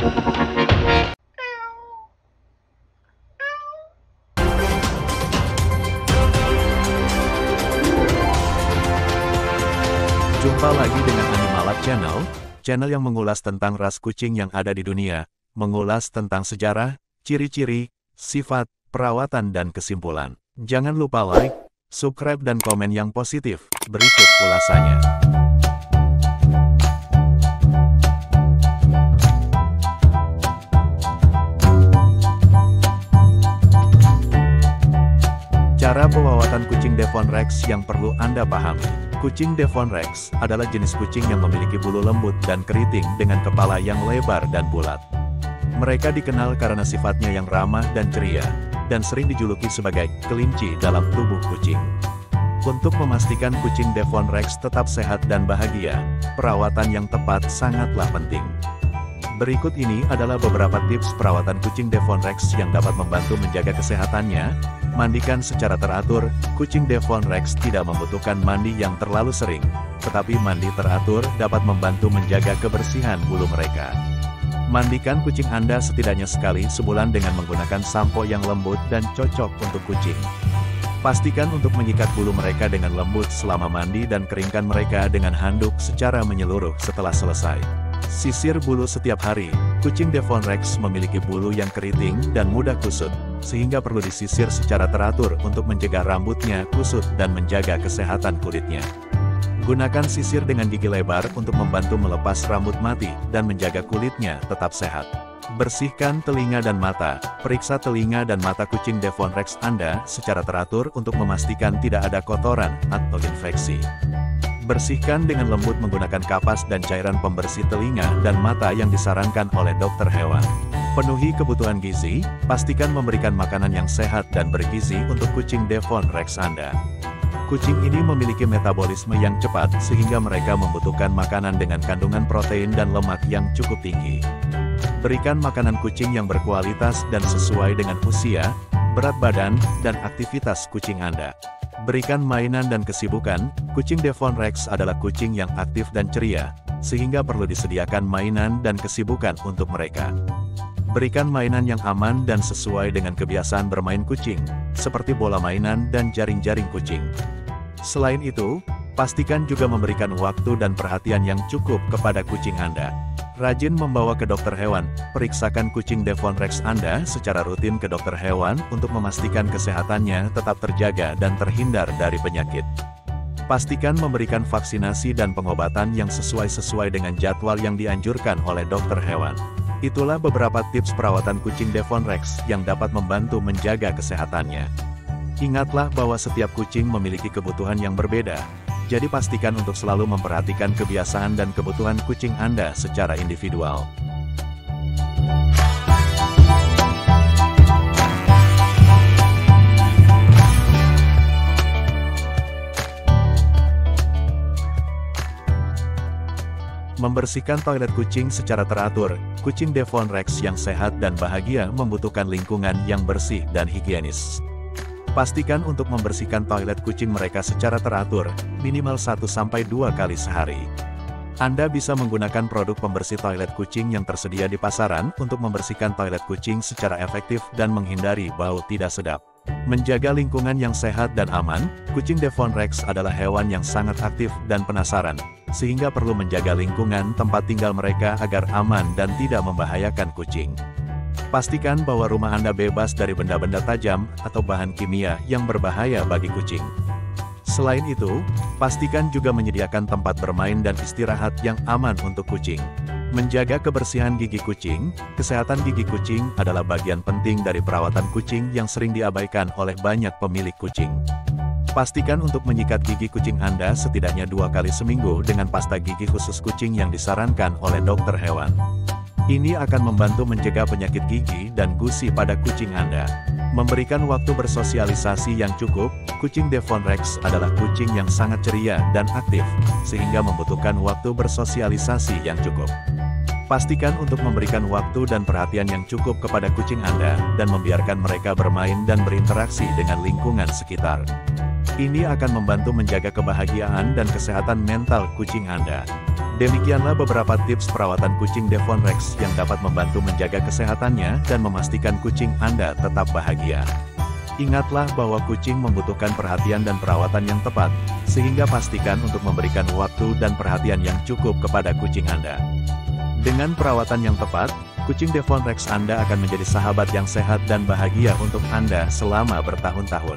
Jumpa lagi dengan Animalab Channel, channel yang mengulas tentang ras kucing yang ada di dunia, mengulas tentang sejarah, ciri-ciri, sifat, perawatan dan kesimpulan. Jangan lupa like, subscribe dan komen yang positif. Berikut ulasannya. Cara perawatan kucing Devon Rex yang perlu Anda pahami. Kucing Devon Rex adalah jenis kucing yang memiliki bulu lembut dan keriting dengan kepala yang lebar dan bulat. Mereka dikenal karena sifatnya yang ramah dan ceria, dan sering dijuluki sebagai kelinci dalam tubuh kucing. Untuk memastikan kucing Devon Rex tetap sehat dan bahagia, perawatan yang tepat sangatlah penting. Berikut ini adalah beberapa tips perawatan kucing Devon Rex yang dapat membantu menjaga kesehatannya. Mandikan secara teratur, kucing Devon Rex tidak membutuhkan mandi yang terlalu sering, tetapi mandi teratur dapat membantu menjaga kebersihan bulu mereka. Mandikan kucing Anda setidaknya sekali sebulan dengan menggunakan sampo yang lembut dan cocok untuk kucing. Pastikan untuk menyikat bulu mereka dengan lembut selama mandi dan keringkan mereka dengan handuk secara menyeluruh setelah selesai. Sisir bulu setiap hari, kucing Devon Rex memiliki bulu yang keriting dan mudah kusut, sehingga perlu disisir secara teratur untuk mencegah rambutnya kusut dan menjaga kesehatan kulitnya. Gunakan sisir dengan gigi lebar untuk membantu melepas rambut mati dan menjaga kulitnya tetap sehat. Bersihkan telinga dan mata, periksa telinga dan mata kucing Devon Rex Anda secara teratur untuk memastikan tidak ada kotoran atau infeksi. Bersihkan dengan lembut menggunakan kapas dan cairan pembersih telinga dan mata yang disarankan oleh dokter hewan. Penuhi kebutuhan gizi, pastikan memberikan makanan yang sehat dan bergizi untuk kucing Devon Rex Anda. Kucing ini memiliki metabolisme yang cepat sehingga mereka membutuhkan makanan dengan kandungan protein dan lemak yang cukup tinggi. Berikan makanan kucing yang berkualitas dan sesuai dengan usia, berat badan, dan aktivitas kucing Anda. Berikan mainan dan kesibukan, kucing Devon Rex adalah kucing yang aktif dan ceria, sehingga perlu disediakan mainan dan kesibukan untuk mereka. Berikan mainan yang aman dan sesuai dengan kebiasaan bermain kucing, seperti bola mainan dan jaring-jaring kucing. Selain itu, pastikan juga memberikan waktu dan perhatian yang cukup kepada kucing Anda. Rajin membawa ke dokter hewan, periksakan kucing Devon Rex Anda secara rutin ke dokter hewan untuk memastikan kesehatannya tetap terjaga dan terhindar dari penyakit. Pastikan memberikan vaksinasi dan pengobatan yang sesuai-sesuai dengan jadwal yang dianjurkan oleh dokter hewan. Itulah beberapa tips perawatan kucing Devon Rex yang dapat membantu menjaga kesehatannya. Ingatlah bahwa setiap kucing memiliki kebutuhan yang berbeda, jadi pastikan untuk selalu memperhatikan kebiasaan dan kebutuhan kucing Anda secara individual. Membersihkan toilet kucing secara teratur, kucing Devon Rex yang sehat dan bahagia membutuhkan lingkungan yang bersih dan higienis. Pastikan untuk membersihkan toilet kucing mereka secara teratur, minimal 1-2 kali sehari. Anda bisa menggunakan produk pembersih toilet kucing yang tersedia di pasaran untuk membersihkan toilet kucing secara efektif dan menghindari bau tidak sedap. Menjaga lingkungan yang sehat dan aman, kucing Devon Rex adalah hewan yang sangat aktif dan penasaran, sehingga perlu menjaga lingkungan tempat tinggal mereka agar aman dan tidak membahayakan kucing. Pastikan bahwa rumah Anda bebas dari benda-benda tajam atau bahan kimia yang berbahaya bagi kucing. Selain itu, pastikan juga menyediakan tempat bermain dan istirahat yang aman untuk kucing. Menjaga kebersihan gigi kucing, kesehatan gigi kucing adalah bagian penting dari perawatan kucing yang sering diabaikan oleh banyak pemilik kucing. Pastikan untuk menyikat gigi kucing Anda setidaknya dua kali seminggu dengan pasta gigi khusus kucing yang disarankan oleh dokter hewan. Ini akan membantu mencegah penyakit gigi dan gusi pada kucing Anda. Memberikan waktu bersosialisasi yang cukup, kucing Devon Rex adalah kucing yang sangat ceria dan aktif, sehingga membutuhkan waktu bersosialisasi yang cukup. Pastikan untuk memberikan waktu dan perhatian yang cukup kepada kucing Anda, dan membiarkan mereka bermain dan berinteraksi dengan lingkungan sekitar. Ini akan membantu menjaga kebahagiaan dan kesehatan mental kucing Anda. Demikianlah beberapa tips perawatan kucing Devon Rex yang dapat membantu menjaga kesehatannya dan memastikan kucing Anda tetap bahagia. Ingatlah bahwa kucing membutuhkan perhatian dan perawatan yang tepat, sehingga pastikan untuk memberikan waktu dan perhatian yang cukup kepada kucing Anda. Dengan perawatan yang tepat, kucing Devon Rex Anda akan menjadi sahabat yang sehat dan bahagia untuk Anda selama bertahun-tahun.